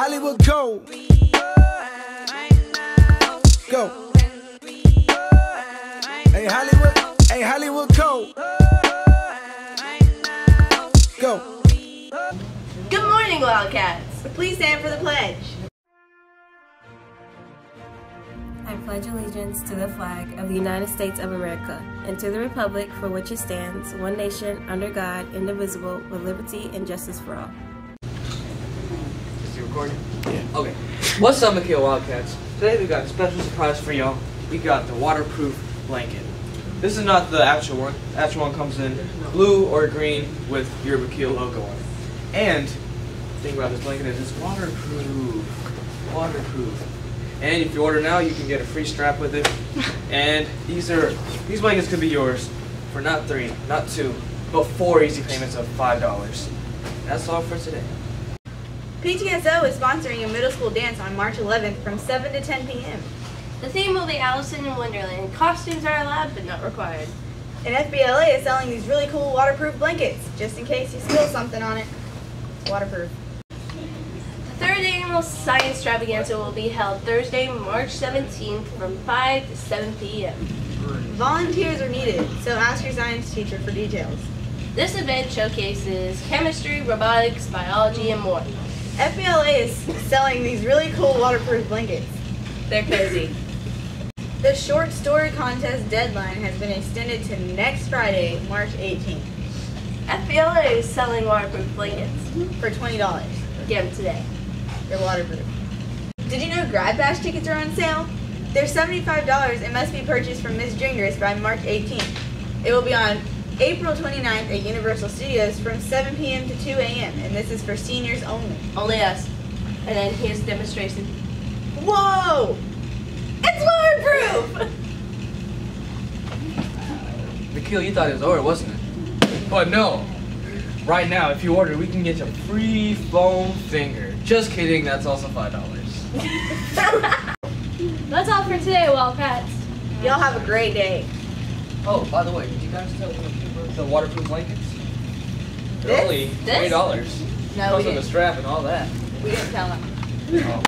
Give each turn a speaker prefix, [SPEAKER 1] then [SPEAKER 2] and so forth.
[SPEAKER 1] Hollywood Code. Go. Hey Hollywood, hey Hollywood Code. Go.
[SPEAKER 2] Good morning, Wildcats.
[SPEAKER 3] Please stand for the pledge.
[SPEAKER 2] I pledge allegiance to the flag of the United States of America and to the republic for which it stands, one nation, under God, indivisible, with liberty and justice for all.
[SPEAKER 4] He recording? Yeah. Okay. What's up, McKeel Wildcats? Today we got a special surprise for y'all. We got the waterproof blanket. This is not the actual one. The actual one comes in blue or green with your McKeel logo on it. And the thing about this blanket is it's waterproof. Waterproof. And if you order now, you can get a free strap with it. And these are these blankets could be yours for not three, not two, but four easy payments of five dollars. That's all for today.
[SPEAKER 3] PTSO is sponsoring a middle school dance on March 11th from 7 to 10 p.m.
[SPEAKER 2] The theme will be Allison in Wonderland. Costumes are allowed but not required.
[SPEAKER 3] And FBLA is selling these really cool waterproof blankets, just in case you spill something on it. Waterproof.
[SPEAKER 2] The third annual Science Extravaganza will be held Thursday, March 17th from 5 to 7 p.m.
[SPEAKER 3] Volunteers are needed, so ask your science teacher for details.
[SPEAKER 2] This event showcases chemistry, robotics, biology, and more.
[SPEAKER 3] FBLA is selling these really cool waterproof blankets.
[SPEAKER 2] They're cozy.
[SPEAKER 3] The short story contest deadline has been extended to next Friday, March 18th,
[SPEAKER 2] FBLA is selling waterproof blankets.
[SPEAKER 3] for $20.
[SPEAKER 2] Get them today.
[SPEAKER 3] They're waterproof. Did you know Grad Bash tickets are on sale? They're $75 and must be purchased from Ms. Dringers by March 18th. It will be on April 29th at Universal Studios from 7 p.m. to 2 a.m. and this is for seniors only.
[SPEAKER 2] Only us. And then here's the demonstration.
[SPEAKER 3] Whoa! It's waterproof!
[SPEAKER 4] Nikhil, you thought it was over, wasn't it? But no. Right now, if you order, we can get you a free foam finger. Just kidding, that's also five dollars.
[SPEAKER 2] That's all for today, Wildcats.
[SPEAKER 3] Y'all have a great day.
[SPEAKER 4] Oh, by the way, did you guys tell the waterproof blankets? They're
[SPEAKER 3] This?
[SPEAKER 4] only
[SPEAKER 2] This?
[SPEAKER 4] three dollars.
[SPEAKER 3] No, we
[SPEAKER 4] Plus the
[SPEAKER 3] didn't.
[SPEAKER 4] strap and all that.
[SPEAKER 3] We didn't tell them.
[SPEAKER 4] Oh.